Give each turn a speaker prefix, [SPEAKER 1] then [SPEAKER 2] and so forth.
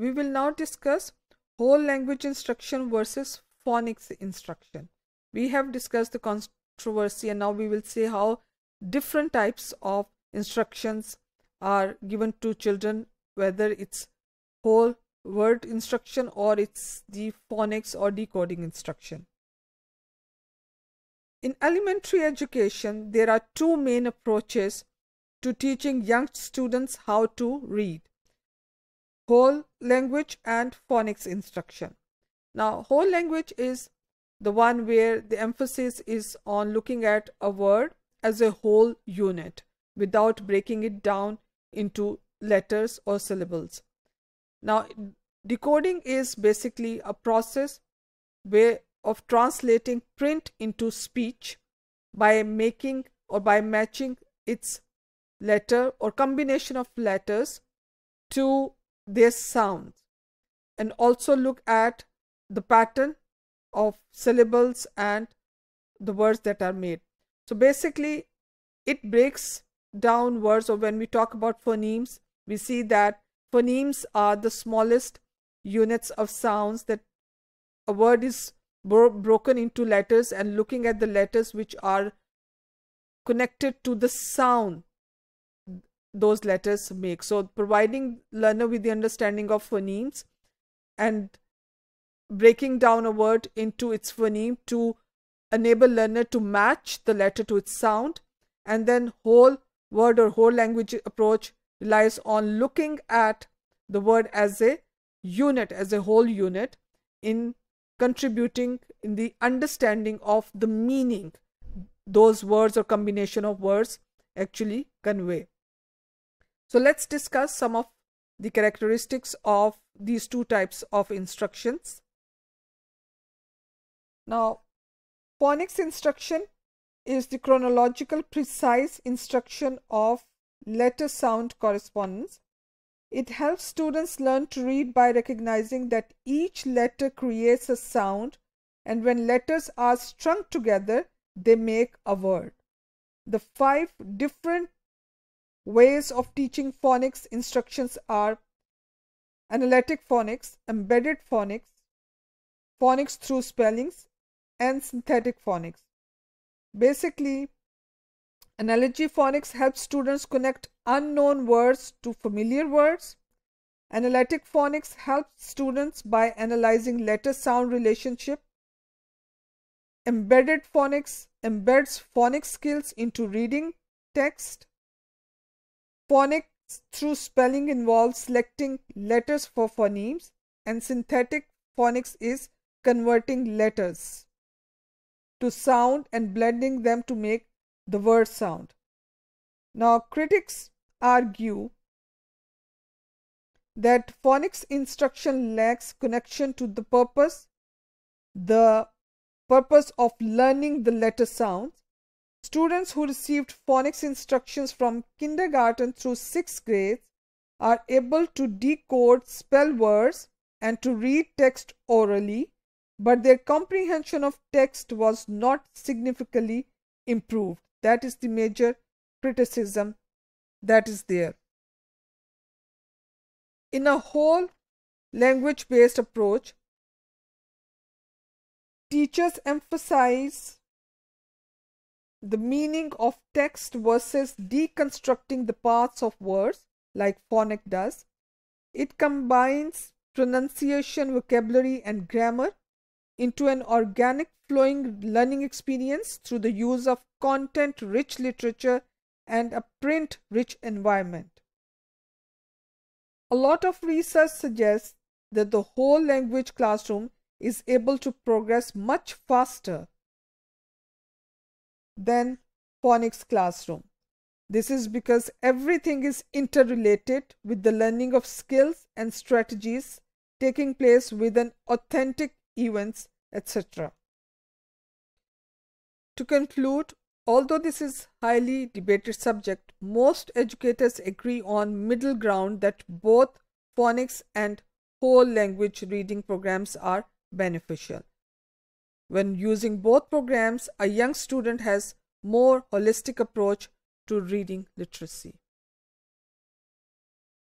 [SPEAKER 1] we will now discuss whole language instruction versus phonics instruction. We have discussed the controversy and now we will see how different types of instructions are given to children whether it's whole word instruction or it's the phonics or decoding instruction. In elementary education, there are two main approaches to teaching young students how to read. Whole language and phonics instruction. Now, whole language is the one where the emphasis is on looking at a word as a whole unit without breaking it down into letters or syllables. Now, decoding is basically a process way of translating print into speech by making or by matching its letter or combination of letters to their sounds and also look at the pattern of syllables and the words that are made. So basically it breaks down words or when we talk about phonemes we see that phonemes are the smallest units of sounds that a word is bro broken into letters and looking at the letters which are connected to the sound those letters make. So providing learner with the understanding of phonemes and breaking down a word into its phoneme to enable learner to match the letter to its sound and then whole word or whole language approach relies on looking at the word as a unit as a whole unit in contributing in the understanding of the meaning those words or combination of words actually convey. So let's discuss some of the characteristics of these two types of instructions. Now, phonics instruction is the chronological precise instruction of letter sound correspondence it helps students learn to read by recognizing that each letter creates a sound and when letters are strung together, they make a word. The five different ways of teaching phonics instructions are analytic phonics, embedded phonics, phonics through spellings, and synthetic phonics. Basically, Analogy phonics helps students connect unknown words to familiar words. Analytic phonics helps students by analyzing letter-sound relationship. Embedded phonics embeds phonics skills into reading text. Phonics through spelling involves selecting letters for phonemes and synthetic phonics is converting letters to sound and blending them to make the word sound. Now, critics argue that phonics instruction lacks connection to the purpose, the purpose of learning the letter sounds. Students who received phonics instructions from kindergarten through sixth grade are able to decode spell words and to read text orally, but their comprehension of text was not significantly improved. That is the major criticism that is there. In a whole language based approach, teachers emphasize the meaning of text versus deconstructing the parts of words like phonic does. It combines pronunciation, vocabulary, and grammar into an organic flowing learning experience through the use of content rich literature and a print rich environment. A lot of research suggests that the whole language classroom is able to progress much faster than phonics classroom. This is because everything is interrelated with the learning of skills and strategies taking place within authentic events, etc. To conclude, although this is highly debated subject, most educators agree on middle ground that both phonics and whole language reading programs are beneficial. When using both programs, a young student has more holistic approach to reading literacy.